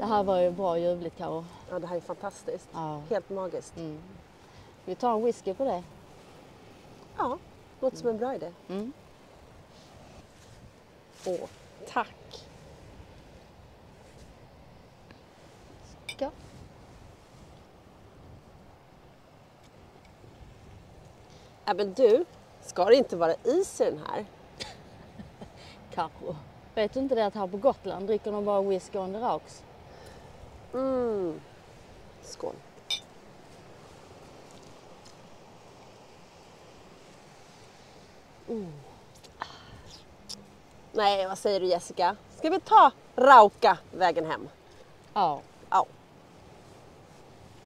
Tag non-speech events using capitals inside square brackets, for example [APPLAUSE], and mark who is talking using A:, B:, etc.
A: här var ju bra ljuvligt Karo.
B: Ja, det här är fantastiskt.
A: Ja.
B: Helt magiskt.
A: Mm. Vi tar en whisky på det.
B: Ja, låter som en bra idé.
A: Mm.
B: Åh, tack.
A: Ska.
B: Ja, men du, ska det inte vara is i den här? [LAUGHS]
A: Karo. Vet du inte det att här på Gotland dricker de bara whisky on the rocks?
B: Mm. Skål. Mm. Nej, vad säger du Jessica? Ska vi ta Rauka vägen hem?
A: Ja.
B: Ja.